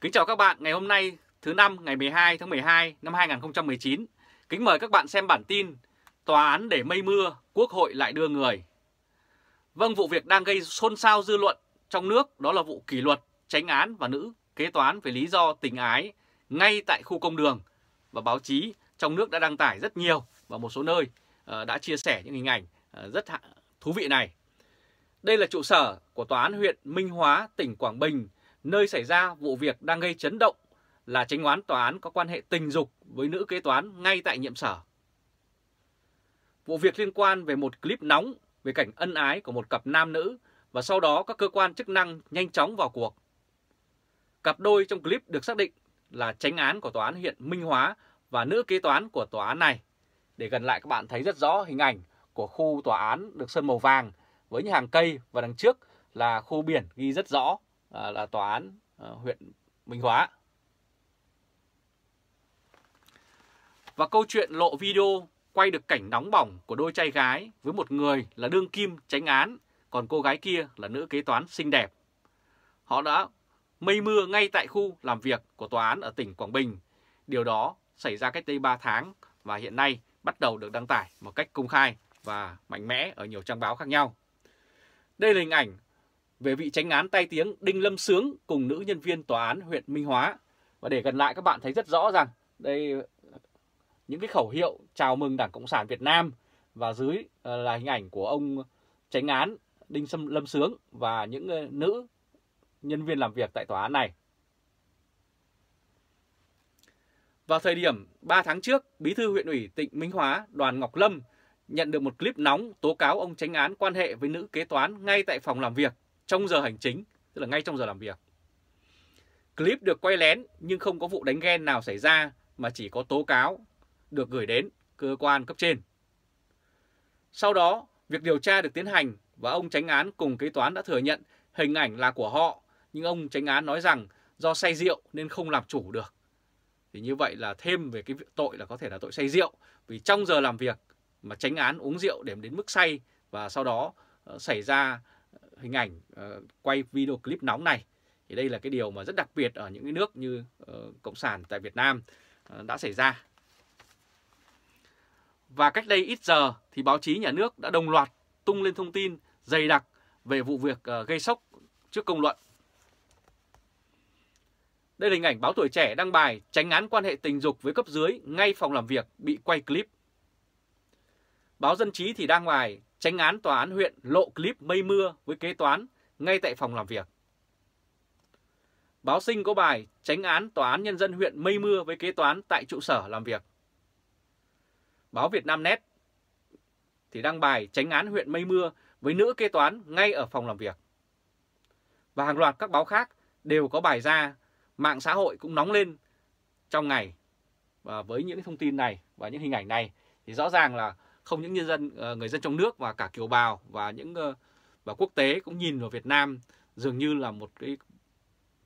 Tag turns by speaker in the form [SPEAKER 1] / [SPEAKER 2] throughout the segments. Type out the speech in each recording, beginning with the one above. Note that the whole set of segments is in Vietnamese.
[SPEAKER 1] Kính chào các bạn ngày hôm nay thứ năm ngày 12 tháng 12 năm 2019. Kính mời các bạn xem bản tin Tòa án để mây mưa, Quốc hội lại đưa người. Vâng, vụ việc đang gây xôn xao dư luận trong nước đó là vụ kỷ luật tránh án và nữ kế toán về lý do tình ái ngay tại khu công đường và báo chí trong nước đã đăng tải rất nhiều và một số nơi ờ, đã chia sẻ những hình ảnh ờ, rất thú vị này. Đây là trụ sở của Tòa án huyện Minh Hóa, tỉnh Quảng Bình, nơi xảy ra vụ việc đang gây chấn động là tranh oán tòa án có quan hệ tình dục với nữ kế toán ngay tại nhiệm sở. Vụ việc liên quan về một clip nóng về cảnh ân ái của một cặp nam nữ và sau đó các cơ quan chức năng nhanh chóng vào cuộc. Cặp đôi trong clip được xác định là tránh án của tòa án huyện Minh Hóa và nữ kế toán của tòa án này. Để gần lại, các bạn thấy rất rõ hình ảnh của khu tòa án được sơn màu vàng với những hàng cây và đằng trước là khu biển ghi rất rõ à, là tòa án à, huyện Minh Hóa. Và câu chuyện lộ video quay được cảnh nóng bỏng của đôi trai gái với một người là đương kim tránh án, còn cô gái kia là nữ kế toán xinh đẹp. Họ đã mây mưa ngay tại khu làm việc của tòa án ở tỉnh Quảng Bình. Điều đó xảy ra cách đây 3 tháng và hiện nay bắt đầu được đăng tải một cách công khai và mạnh mẽ ở nhiều trang báo khác nhau. Đây là hình ảnh về vị tránh án tay tiếng Đinh Lâm Sướng cùng nữ nhân viên tòa án huyện Minh Hóa. Và để gần lại các bạn thấy rất rõ rằng đây những cái khẩu hiệu chào mừng Đảng Cộng sản Việt Nam và dưới ờ, là hình ảnh của ông tránh án Đinh Lâm Sướng và những ờ, nữ nhân viên làm việc tại tòa án này. Vào thời điểm 3 tháng trước, Bí thư huyện ủy tỉnh Minh Hóa Đoàn Ngọc Lâm nhận được một clip nóng tố cáo ông tránh án quan hệ với nữ kế toán ngay tại phòng làm việc trong giờ hành chính, tức là ngay trong giờ làm việc. Clip được quay lén nhưng không có vụ đánh ghen nào xảy ra mà chỉ có tố cáo được gửi đến cơ quan cấp trên. Sau đó, việc điều tra được tiến hành và ông tránh án cùng kế toán đã thừa nhận hình ảnh là của họ, nhưng ông tránh án nói rằng do say rượu nên không làm chủ được. Thì như vậy là thêm về cái tội là có thể là tội say rượu, vì trong giờ làm việc mà tránh án uống rượu để đến mức say và sau đó ờ, xảy ra hình ảnh uh, quay video clip nóng này thì đây là cái điều mà rất đặc biệt ở những cái nước như uh, cộng sản tại Việt Nam uh, đã xảy ra và cách đây ít giờ thì báo chí nhà nước đã đồng loạt tung lên thông tin dày đặc về vụ việc uh, gây sốc trước công luận. Đây là hình ảnh báo tuổi trẻ đăng bài tránh án quan hệ tình dục với cấp dưới ngay phòng làm việc bị quay clip. Báo Dân Trí thì đăng bài tránh án tòa án huyện lộ clip mây mưa với kế toán ngay tại phòng làm việc. Báo Sinh có bài tránh án tòa án nhân dân huyện mây mưa với kế toán tại trụ sở làm việc. Báo Việt Nam Net thì đăng bài tránh án huyện Mây Mưa với nữ kế toán ngay ở phòng làm việc. Và hàng loạt các báo khác đều có bài ra, mạng xã hội cũng nóng lên trong ngày. Và với những thông tin này và những hình ảnh này thì rõ ràng là không những nhân dân ờ, người dân trong nước và cả kiều bào và những ờ, và quốc tế cũng nhìn vào Việt Nam dường như là một cái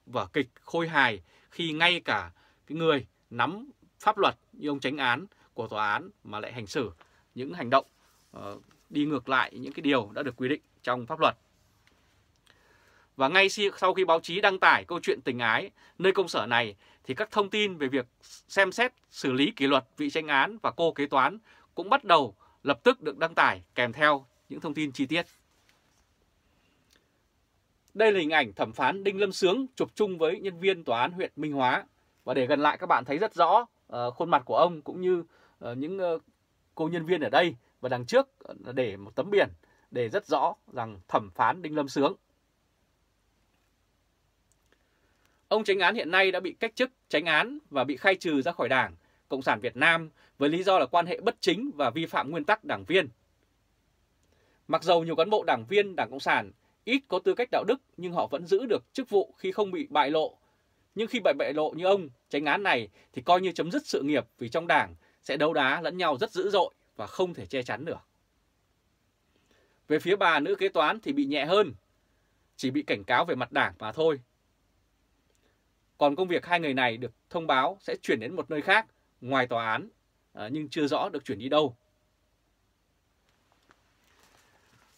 [SPEAKER 1] vở kịch khôi hài khi ngay cả cái người nắm pháp luật như ông tránh án của tòa án mà lại hành xử những hành động uh, đi ngược lại những cái điều đã được quy định trong pháp luật. Và ngay sau khi báo chí đăng tải câu chuyện tình ái nơi công sở này thì các thông tin về việc xem xét xử lý kỷ luật vị tranh án và cô kế toán cũng bắt đầu lập tức được đăng tải kèm theo những thông tin chi tiết. Đây là hình ảnh thẩm phán Đinh Lâm Sướng chụp chung với nhân viên tòa án huyện Minh Hóa. Và để gần lại các bạn thấy rất rõ uh, khuôn mặt của ông cũng như uh, những uh, cô nhân viên ở đây và đằng trước để một tấm biển để rất rõ rằng thẩm phán Đinh Lâm Sướng. Ông tránh án hiện nay đã bị cách chức tránh án và bị khai trừ ra khỏi Đảng Cộng sản Việt Nam với lý do là quan hệ bất chính và vi phạm nguyên tắc đảng viên. Mặc dầu nhiều cán bộ đảng viên Đảng Cộng sản ít có tư cách đạo đức nhưng họ vẫn giữ được chức vụ khi không bị bại lộ. Nhưng khi bị bại lộ như ông, tránh án này thì coi như chấm dứt sự nghiệp vì trong đảng sẽ đấu đá lẫn nhau rất dữ dội và không thể che chắn được. Về phía bà nữ kế toán thì bị nhẹ hơn, chỉ bị cảnh cáo về mặt đảng mà thôi. Còn công việc hai người này được thông báo sẽ chuyển đến một nơi khác ngoài tòa án, à, nhưng chưa rõ được chuyển đi đâu.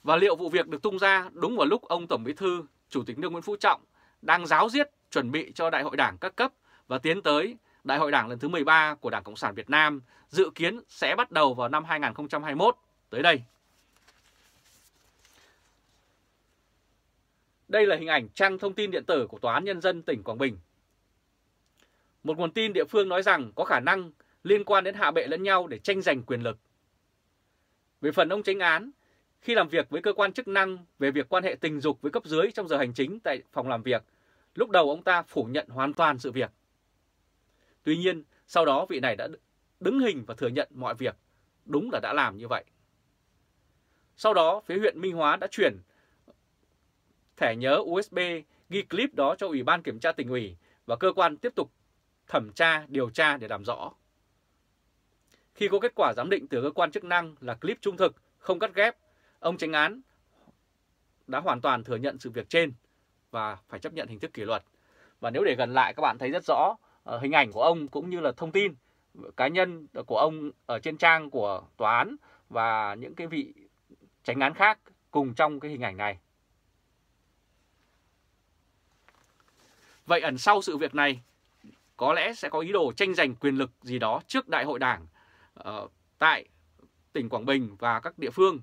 [SPEAKER 1] Và liệu vụ việc được tung ra đúng vào lúc ông Tổng Bí thư, Chủ tịch nước Nguyễn Phú Trọng đang giáo diết chuẩn bị cho Đại hội Đảng các cấp và tiến tới Đại hội Đảng lần thứ 13 của Đảng Cộng sản Việt Nam dự kiến sẽ bắt đầu vào năm 2021 tới đây. Đây là hình ảnh trang thông tin điện tử của Tòa án Nhân dân tỉnh Quảng Bình. Một nguồn tin địa phương nói rằng có khả năng liên quan đến hạ bệ lẫn nhau để tranh giành quyền lực. Về phần ông tránh án, khi làm việc với cơ quan chức năng về việc quan hệ tình dục với cấp dưới trong giờ hành chính tại phòng làm việc, lúc đầu ông ta phủ nhận hoàn toàn sự việc. Tuy nhiên, sau đó vị này đã đứng hình và thừa nhận mọi việc, đúng là đã làm như vậy. Sau đó, phía huyện Minh Hóa đã chuyển thẻ nhớ USB ghi clip đó cho Ủy ban Kiểm tra tỉnh ủy và cơ quan tiếp tục thẩm tra, điều tra để làm rõ. Khi có kết quả giám định từ cơ quan chức năng là clip trung thực, không cắt ghép, ông tránh án đã hoàn toàn thừa nhận sự việc trên và phải chấp nhận hình thức kỷ luật. Và nếu để gần lại các bạn thấy rất rõ ờ, hình ảnh của ông cũng như là thông tin cá nhân của ông ở trên trang của tòa án và những cái vị tránh án khác cùng trong cái hình ảnh này. Vậy ẩn sau sự việc này có lẽ sẽ có ý đồ tranh giành quyền lực gì đó trước đại hội đảng uh, tại tỉnh Quảng Bình và các địa phương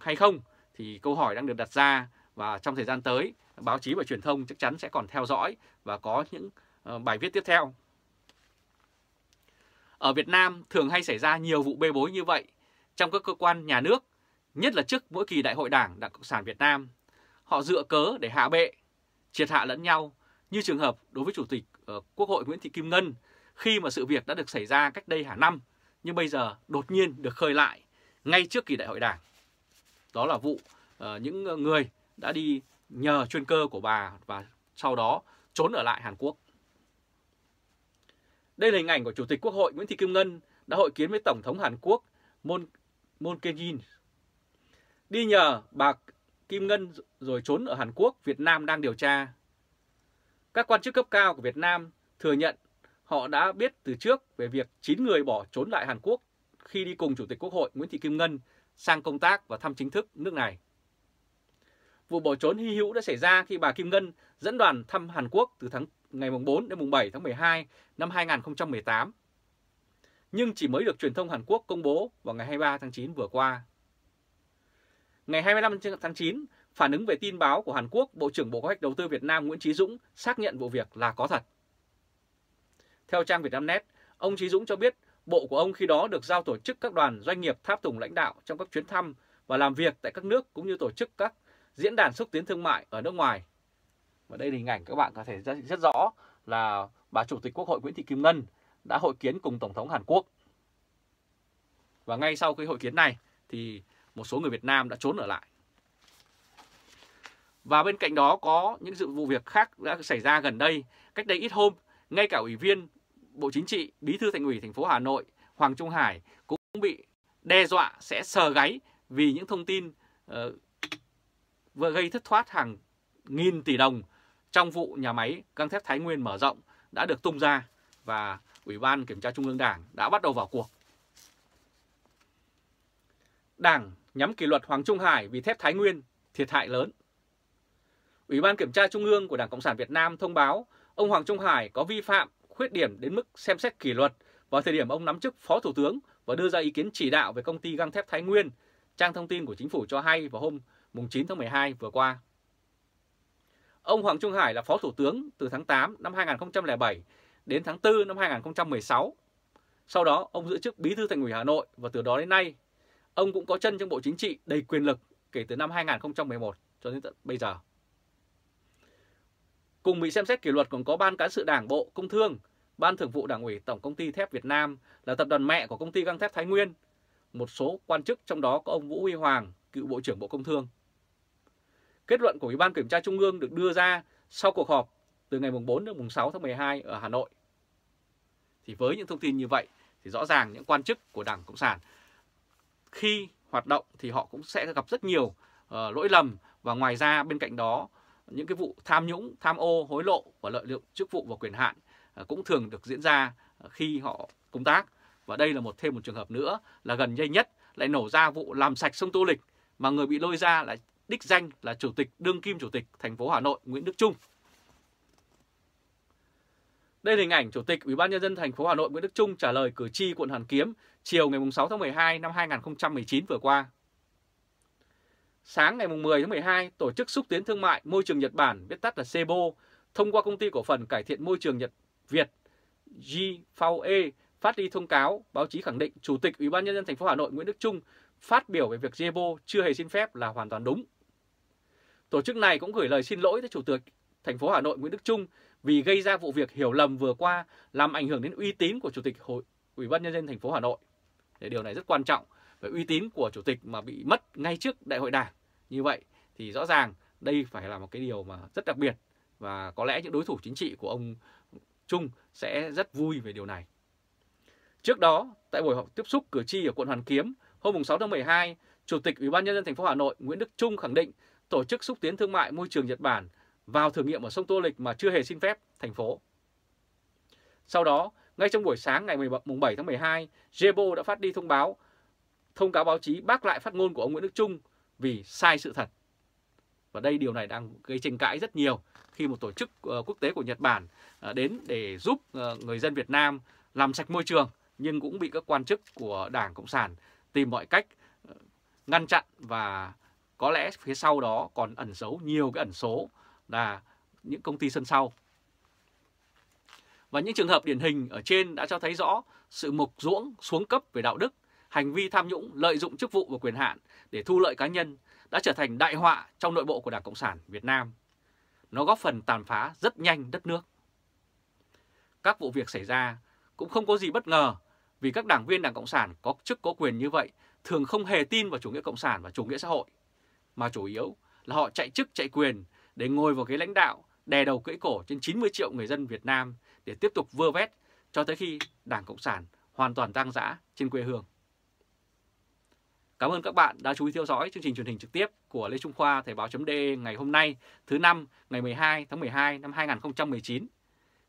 [SPEAKER 1] hay không thì câu hỏi đang được đặt ra và trong thời gian tới báo chí và truyền thông chắc chắn sẽ còn theo dõi và có những uh, bài viết tiếp theo. Ở Việt Nam thường hay xảy ra nhiều vụ bê bối như vậy trong các cơ quan nhà nước, nhất là trước mỗi kỳ đại hội đảng Đảng Cộng sản Việt Nam. Họ dựa cớ để hạ bệ, triệt hạ lẫn nhau như trường hợp đối với Chủ tịch uh, Quốc hội Nguyễn Thị Kim Ngân khi mà sự việc đã được xảy ra cách đây hàng năm nhưng bây giờ đột nhiên được khơi lại ngay trước kỳ đại hội đảng. Đó là vụ uh, những ờ, người đã đi nhờ chuyên cơ của bà và sau đó trốn ở lại Hàn Quốc. Đây là hình ảnh của Chủ tịch Quốc hội Nguyễn Thị Kim Ngân đã hội kiến với Tổng thống Hàn Quốc Moon, Moon Jae-in. Đi nhờ bà Kim Ngân rồi trốn ở Hàn Quốc, Việt Nam đang điều tra. Các quan chức cấp cao của Việt Nam thừa nhận họ đã biết từ trước về việc 9 người bỏ trốn lại Hàn Quốc khi đi cùng Chủ tịch Quốc hội Nguyễn Thị Kim Ngân sang công tác và thăm chính thức nước này. Vụ bỏ trốn hy hữu đã xảy ra khi bà Kim Ngân dẫn đoàn thăm Hàn Quốc từ tháng ngày 4 đến mùng 7 tháng 12 năm 2018. Nhưng chỉ mới được truyền thông Hàn Quốc công bố vào ngày 23 tháng 9 vừa qua. Ngày 25 tháng 9, phản ứng về tin báo của Hàn Quốc, Bộ trưởng Bộ Kế hoạch Đầu tư Việt Nam Nguyễn Chí Dũng xác nhận vụ việc là có thật. Theo trang Vietnamnet, ông Chí Dũng cho biết bộ của ông khi đó được giao tổ chức các đoàn doanh nghiệp tháp tùng lãnh đạo trong các chuyến thăm và làm việc tại các nước cũng như tổ chức các diễn đàn xúc tiến thương mại ở nước ngoài. Và đây là hình ảnh các bạn có thể rất rõ là bà Chủ tịch Quốc hội Nguyễn Thị Kim Ngân đã hội kiến cùng Tổng thống Hàn Quốc. Và ngay sau cái hội kiến này thì một số người Việt Nam đã trốn ở lại. Và bên cạnh đó có những sự vụ việc khác đã xảy ra gần đây. Cách đây ít hôm, ngay cả Ủy viên Bộ Chính trị, Bí thư Thành ủy thành phố Hà Nội Hoàng Trung Hải cũng bị đe dọa sẽ sờ gáy vì những thông tin uh, vừa gây thất thoát hàng nghìn tỷ đồng trong vụ nhà máy gang thép Thái Nguyên mở rộng đã được tung ra và Ủy ban Kiểm tra Trung ương Đảng đã bắt đầu vào cuộc. Đảng nhắm kỷ luật Hoàng Trung Hải vì thép Thái Nguyên thiệt hại lớn. Ủy ban Kiểm tra Trung ương của Đảng Cộng sản Việt Nam thông báo ông Hoàng Trung Hải có vi phạm khuyết điểm đến mức xem xét kỷ luật vào thời điểm ông nắm chức Phó Thủ tướng và đưa ra ý kiến chỉ đạo về công ty gang thép Thái Nguyên. Trang thông tin của chính phủ cho hay vào hôm 9 tháng 12 vừa qua. Ông Hoàng Trung Hải là Phó Thủ tướng từ tháng 8 năm 2007 đến tháng 4 năm 2016. Sau đó, ông giữ chức Bí thư Thành ủy Hà Nội và từ đó đến nay, ông cũng có chân trong Bộ Chính trị đầy quyền lực kể từ năm 2011 cho đến tận bây giờ. Cùng bị xem xét kỷ luật còn có Ban Cán sự Đảng Bộ Công Thương, Ban Thường vụ Đảng ủy Tổng Công ty Thép Việt Nam là tập đoàn mẹ của công ty găng thép Thái Nguyên. Một số quan chức trong đó có ông Vũ Huy Hoàng, cựu Bộ trưởng Bộ Công Thương. Kết luận của Ủy ban Kiểm tra Trung ương được đưa ra sau cuộc họp từ ngày 4 đến mùng 6 tháng 12 ở Hà Nội. Thì với những thông tin như vậy thì rõ ràng những quan chức của Đảng Cộng sản khi hoạt động thì họ cũng sẽ gặp rất nhiều uh, lỗi lầm và ngoài ra bên cạnh đó những cái vụ tham nhũng, tham ô, hối lộ và lợi dụng chức vụ và quyền hạn à, cũng thường được diễn ra à, khi họ công tác. Và đây là một thêm một trường hợp nữa là gần đây nhất lại nổ ra vụ làm sạch sông Tô Lịch mà người bị lôi ra lại đích danh là Chủ tịch đương kim Chủ tịch thành phố Hà Nội Nguyễn Đức Trung. Đây là hình ảnh Chủ tịch Ủy ban nhân dân thành phố Hà Nội Nguyễn Đức Trung trả lời cử tri quận Hoàn Kiếm chiều ngày 6 tháng 12 năm 2019 vừa qua. Sáng ngày 10 tháng 12, Tổ chức Xúc tiến Thương mại Môi trường Nhật Bản, viết tắt là Sebo, thông qua công ty cổ phần cải thiện môi trường Nhật Việt GVE phát đi thông cáo báo chí khẳng định Chủ tịch Ủy ban nhân dân thành phố Hà Nội Nguyễn Đức Trung phát biểu về việc Sebo chưa hề xin phép là hoàn toàn đúng. Tổ chức này cũng gửi lời xin lỗi tới Chủ tịch thành phố Hà Nội Nguyễn Đức Trung vì gây ra vụ việc hiểu lầm vừa qua làm ảnh hưởng đến uy tín của Chủ tịch Hội Ủy ban nhân dân thành phố Hà Nội. Để điều này rất quan trọng về uy tín của chủ tịch mà bị mất ngay trước đại hội đảng. Như vậy thì rõ ràng đây phải là một cái điều mà rất đặc biệt và có lẽ những đối thủ chính trị của ông Trung sẽ rất vui về điều này. Trước đó, tại buổi họp tiếp xúc cử tri ở quận Hoàn Kiếm hôm 6 tháng 12, Chủ tịch Ủy ban nhân dân thành phố Hà Nội Nguyễn Đức Trung khẳng định tổ chức xúc tiến thương mại môi trường Nhật Bản vào thử nghiệm ở sông Tô Lịch mà chưa hề xin phép thành phố. Sau đó, ngay trong buổi sáng ngày 7 tháng 12, Jebo đã phát đi thông báo thông cáo báo chí bác lại phát ngôn của ông Nguyễn Đức Trung vì sai sự thật. Và đây điều này đang gây tranh cãi rất nhiều khi một tổ chức ờ, quốc tế của Nhật Bản ờ, đến để giúp ờ, người dân Việt Nam làm sạch môi trường nhưng cũng bị các quan chức của Đảng Cộng sản tìm mọi cách ngăn chặn và có lẽ phía sau đó còn ẩn giấu nhiều cái ẩn số là những công ty sân sau. Và những trường hợp điển hình ở trên đã cho thấy rõ sự mục ruỗng xuống cấp về đạo đức, hành vi tham nhũng, lợi dụng chức vụ và quyền hạn để thu lợi cá nhân đã trở thành đại họa trong nội bộ của Đảng Cộng sản Việt Nam. Nó góp phần tàn phá rất nhanh đất nước. Các vụ việc xảy ra cũng không có gì bất ngờ vì các đảng viên Đảng Cộng sản có chức có quyền như vậy thường không hề tin vào chủ nghĩa Cộng sản và chủ nghĩa xã hội, mà chủ yếu là họ chạy chức chạy quyền để ngồi vào ghế lãnh đạo, đè đầu cưỡi cổ trên 90 triệu người dân Việt Nam để tiếp tục vơ vét cho tới khi Đảng Cộng sản hoàn toàn tăng dã trên quê hương. Cảm ơn các bạn đã chú ý theo dõi chương trình truyền hình trực tiếp của Lê Trung Khoa Thời báo.de ngày hôm nay thứ năm ngày 12 tháng 12 năm 2019.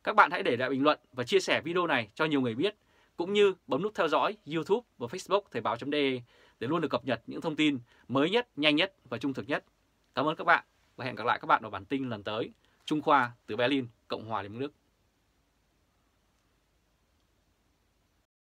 [SPEAKER 1] Các bạn hãy để lại bình luận và chia sẻ video này cho nhiều người biết, cũng như bấm nút theo dõi YouTube và Facebook Thời báo.de để luôn được cập nhật những thông tin mới nhất, nhanh nhất và trung thực nhất. Cảm ơn các bạn và hẹn gặp lại các bạn vào bản tin lần tới. Trung Khoa từ Berlin, Cộng hòa Liên bang Đức.